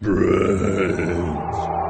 Brains.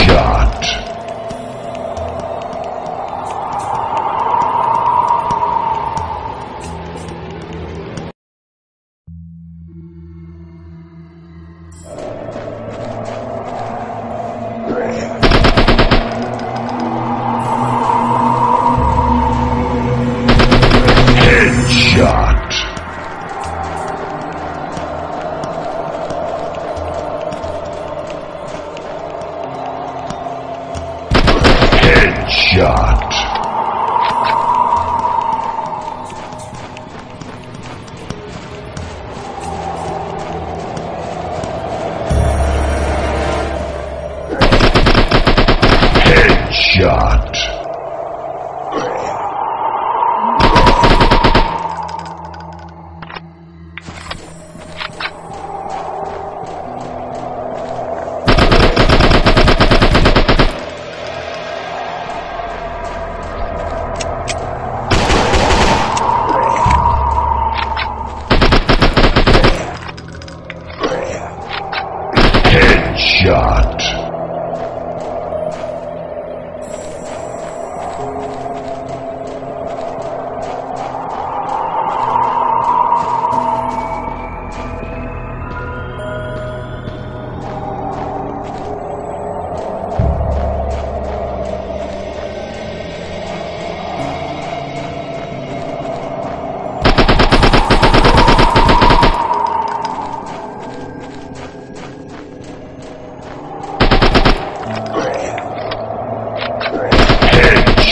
Headshot. Headshot. shot. Headshot. Shot.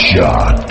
Shot.